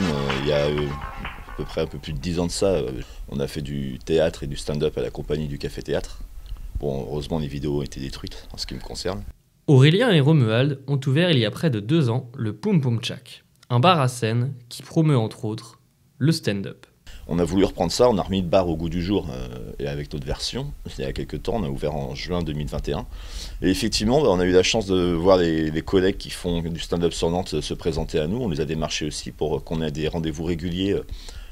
euh, il y a euh, à peu près un peu plus de 10 ans de ça, euh, on a fait du théâtre et du stand-up à la compagnie du Café Théâtre. Bon, heureusement, les vidéos ont été détruites en ce qui me concerne. Aurélien et Romuald ont ouvert il y a près de deux ans le Poum Poum Chak, un bar à scène qui promeut entre autres le stand-up. On a voulu reprendre ça, on a remis le bar au goût du jour euh, et avec notre version. Il y a quelques temps, on a ouvert en juin 2021. Et effectivement, bah, on a eu la chance de voir les, collègues qui font du stand-up sur Nantes se présenter à nous. On les a démarchés aussi pour qu'on ait des rendez-vous réguliers euh,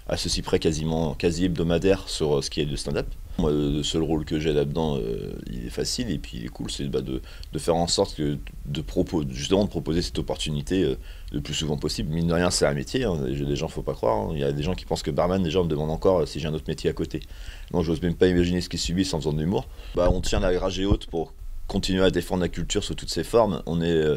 à ceci près quasiment quasi hebdomadaire sur euh, ce qui est du stand-up. Le seul rôle que j'ai là-dedans, euh, il est facile et puis il est cool, c'est bah, de, de faire en sorte que de propos, justement de proposer cette opportunité euh, le plus souvent possible. Mine de rien, c'est un métier. Hein. Les gens, faut pas croire. hein. Il y a des gens qui pensent que barman, des gens me demandent encore euh, si j'ai un autre métier à côté. Non, j'ose même pas imaginer ce qu'ils subissent en faisant de l'humour. Bah, on tient la rage haute pour continuer à défendre la culture sous toutes ses formes. On est euh,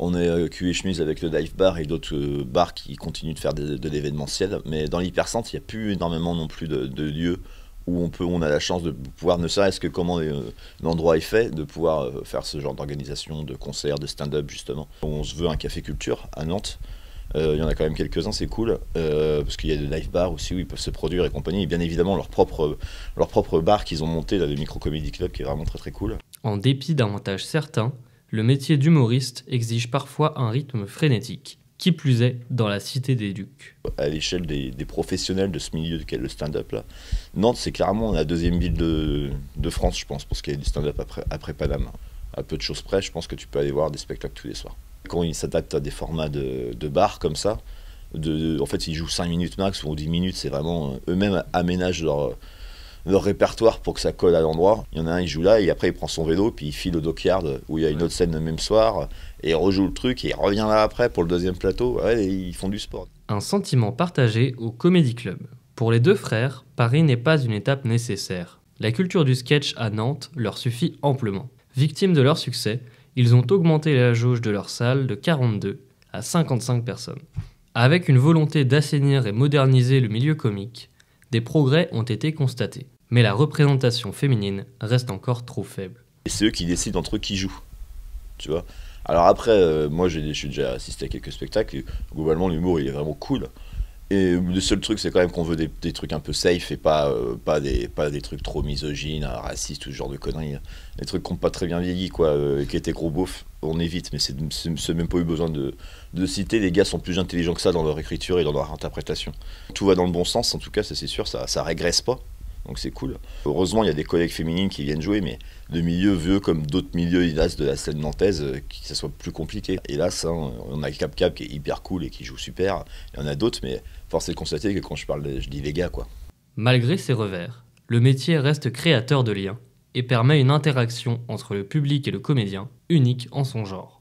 on est cul et chemise avec le dive bar et d'autres bars qui continuent de faire de, l'événementiel. Mais dans l'hypercentre, il n'y a plus énormément non plus de lieux où on, peut, on a la chance de pouvoir, ne serait-ce que comment euh, l'endroit est fait, de pouvoir euh, faire ce genre d'organisation, de concerts, de stand-up justement. On se veut un café culture à Nantes. Euh, Il y en a quand même quelques-uns, c'est cool, parce qu'il y a des live bars aussi où ils peuvent se produire et compagnie. Et bien évidemment, leur propre, leur propre bar qu'ils ont monté, là, le Micro Comedy Club, qui est vraiment très très cool. En dépit d'avantages certains, le métier d'humoriste exige parfois un rythme frénétique, qui plus est dans la cité des Ducs. à l'échelle des, professionnels de ce milieu le stand-up là. Nantes, c'est clairement la deuxième ville de, de France, je pense, pour ce qui est du stand-up après, après Paname. À peu de choses près, je pense que tu peux aller voir des spectacles tous les soirs. Quand ils s'adaptent à des formats de, de bar comme ça, de- en fait, ils jouent 5 minutes max ou 10 minutes, c'est vraiment euh, eux-mêmes aménagent leur, leur répertoire pour que ça colle à l'endroit. Il y en a un, il joue là, et après il prend son vélo, puis il file au dockyard où il y a une autre scène le même soir, et il rejoue le truc, et il revient là après pour le deuxième plateau. Ouais, et ils font du sport. Un sentiment partagé au Comedy Club. Pour les deux frères, Paris n'est pas une étape nécessaire. La culture du sketch à Nantes leur suffit amplement. Victimes de leur succès, ils ont augmenté la jauge de leur salle de 42 à 55 personnes. Avec une volonté d'assainir et moderniser le milieu comique, des progrès ont été constatés. Mais la représentation féminine reste encore trop faible. Et c'est eux qui décident entre eux qui jouent. Tu vois Alors après, euh, moi j'ai j'ai déjà assisté à quelques spectacles, globalement l'humour il est vraiment cool. Et le seul truc c'est quand même qu'on veut des, trucs un peu safe et pas, euh, pas, des, pas des trucs trop misogynes, racistes, tout ce genre de conneries. Des trucs qui n'ont pas très bien vieilli, quoi, euh, qui étaient gros beaufs, on évite, mais c'est même pas eu besoin de, de citer. Les gars sont plus intelligents que ça dans leur écriture et dans leur interprétation. Tout va dans le bon sens, en tout cas, c'est sûr, ça, ça régresse pas. Donc c'est cool. Heureusement, il y a des collègues féminines qui viennent jouer, mais le milieu veut, comme d'autres milieux, hélas, de la scène nantaise, euh, que ça soit plus compliqué. Hélas, hein, on a Cap Cap qui est hyper cool et qui joue super. Il y en a d'autres, mais force est de constater que quand je parle, de- je dis les gars, quoi. Malgré ses revers, le métier reste créateur de liens et permet une interaction entre le public et le comédien unique en son genre.